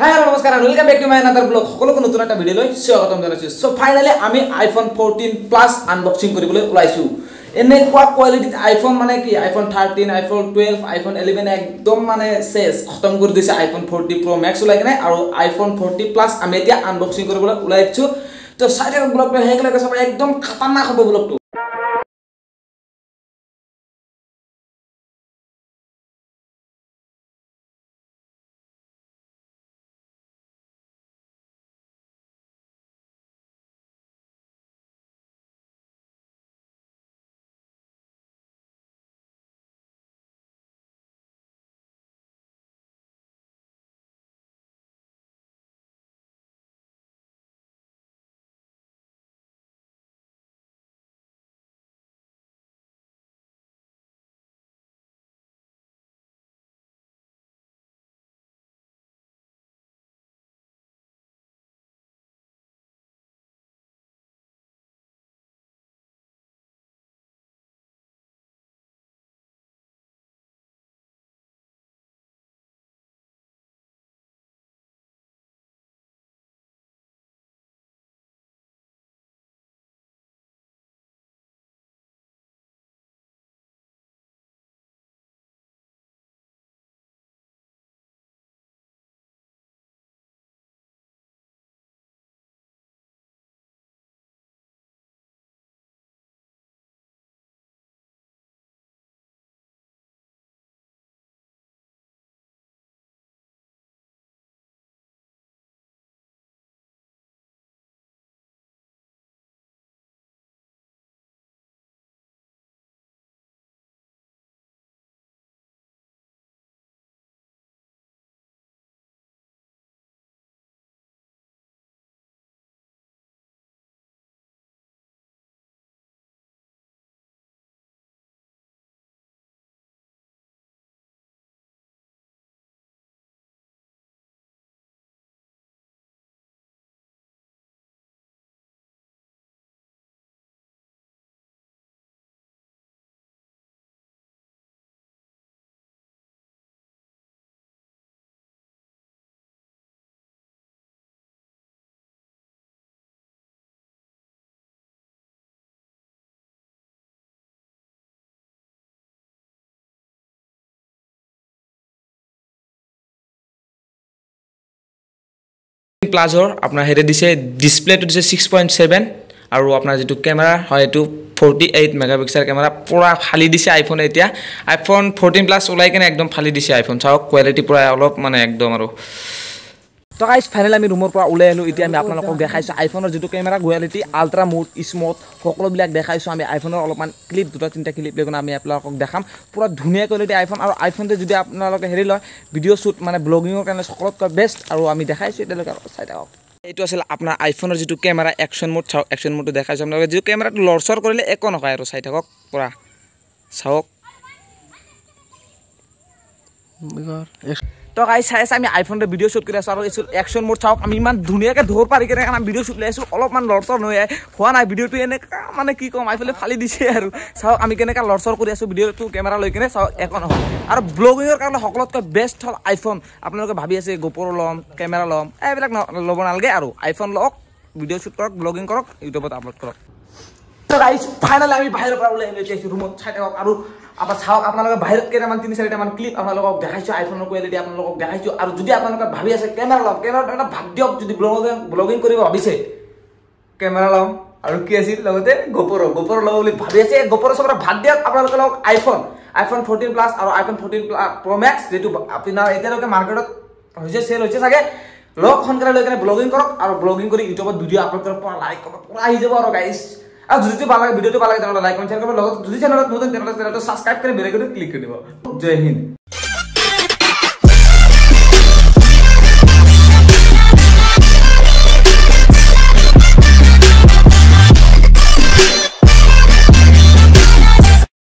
হাই hello নমস্কাৰ welcome back to my নাটাৰ blog সকলোকে নতুন এটা ভিডিঅ'লৈ স্বাগতম জনাইছোঁ। চ' ফাইনেলি আমি আইফোন ফ'ৰটিন প্লাছ আনবক্সিং কৰিবলৈ ওলাইছোঁ। এনেকুৱা কোৱালিটিত আইফোন মানে কি? IPhone thirteen iPhone twelve iPhone eleven একদম মানে চেছ খতম কৰি দিছে আইফোন ফ'ৰটি প্ৰ' মেক্স ওলাই কিনে আৰু আইফোন ফ'ৰটি প্লাছ আমি এতিয়া আনবক্সিং কৰিবলৈ ওলাইছোঁ। তো চাই থাকক ব্লগটো সেইকাৰণে একদম খাতাৰনাক হ'ব ব্লগটো প্লাজৰ আপোনাৰ হেৰি দিছে ডিছপ্লেটো দিছে ছিক্স পইণ্ট ছেভেন আৰু আপোনাৰ যিটো কেমেৰা হয় এইটো ফৰ্টি এইট মেগাপিক্সেল কেমেৰা পূৰা ফালি দিছে আইফোনে এতিয়া। আইফোন ফৰ্টিন প্লাছ ওলাই কিনে একদম ফালি দিছে আইফোন চাওক কোৱালিটি পূৰা অলপ মানে একদম আৰু। তো গাইজ ফাইনেল আমি ৰুমৰ পৰা ওলাই আহিলোঁ। এতিয়া আমি আপোনালোকক দেখাইছোঁ আইফোনৰ যিটো camera quality ultra mode smooth সকলোবিলাক দেখাইছোঁ আমি আইফোনৰ অলপমান ক্লিপ দুটা তিনিটা ক্লিপ লৈ কিনে আমি আপোনালোকক দেখাম। পূৰা ধুনীয়া কোৱালিটি আইফোন আৰু আইফোনটো যদি আপোনালোকে হেৰি লয় ভিডিঅ' শ্বুট মানে ব্লগিঙৰ কাৰণে সকলোতকৈ বেষ্ট আৰু আমি দেখাইছোঁ এতিয়ালৈকে চাই থাকক। এইটো আছিল আপোনাৰ আইফোনৰ যিটো কেমেৰা একশ্যন মুড চাওক একশ্যন মুডটো দেখাইছোঁ আপোনালোকে। যিটো কেমেৰাটো লৰচৰ কৰিলে একো নকয় আৰু চাই থাকক পূৰা। চাওক। তো গাই চাই আছে আমি আইফোনতে ভিডিঅ' শ্বুট কৰি আছোঁ আৰু এইটো একশ্যন মোৰ চাওক। আমি ইমান ধুনীয়াকৈ ধৰ পাৰি কেনে আমি ভিডিঅ' শ্বুট লৈ আছোঁ অলপমান লৰচৰ হৈ হোৱা নাই ভিডিঅ'টো এনেকুৱা মানে কি ক'ম আইফোনে ফালি দিছে আৰু। চাওক আমি কেনেকৈ লৰচৰ কৰি আছোঁ ভিডিঅ'টো কেমেৰা লৈ কিনে চাওক একো নহয়। আৰু ব্লগিঙৰ কাৰণে সকলোতকৈ বেষ্ট হ'ল আইফোন আপোনালোকে ভাবি আছে গোপৰ ল'ম কেমেৰা ল'ম এইবিলাক ল'ব নালাগে আৰু। আইফোন লওক ভিডিঅ' শ্বুট কৰক ব্লগিং কৰক ইউটিউবত আপলোড কৰক। ফাইনেলি আমি বাহিৰৰ পৰা ওলাই ৰুমত চাই থাকক আৰু আপোনাৰ চাওক আপোনালোকে বাহিৰত কেইটামান তিনি চাৰিটামান ক্লিপ আপোনালোকক দেখাইছোঁ আইফোনৰ কোৱালিটি আপোনালোকক দেখাইছোঁ আৰু যদি আপোনালোকে ভাবি আছে কেমেৰা ল'ম কেমেৰা এটা ভাগ দিয়ক যদি ব্লগিং ব্লগিং কৰিব ভাবিছে কেমেৰা ল'ম আৰু কি আছিল লগতে গোপৰ গোপৰ ল'ব বুলি ভাবি আছে গোপৰ চবৰে ভাগ দিয়ক আপোনালোকে লওক আইফোন আইফোন ফৰ্টিন প্লাছ আৰু আইফোন ফৰ্টিন প্ৰ' মেক্স যিটো আপোনাৰ এতিয়ালৈকে মাৰ্কেটত হৈছে চেল হৈছে চাগে লওক সোনকালে লৈ কিনে ব্লগিং কৰক আৰু ব্লগিং কৰি ইউটিউবত ভিডিঅ' আপলোড কৰক পূৰা লাইক কৰক পূৰা আহি যাব আৰু গাইছ আর যদি ভালো লাগে ভিডিওটি ভালো লাগে তাহলে লাইক কমেন্ট শেয়ার করবে লগত যদি চ্যানেলত নতুন চ্যানেলটা সাবস্ক্রাইব করে বেল আইকনে ক্লিক করে দিব জয় হিন্দ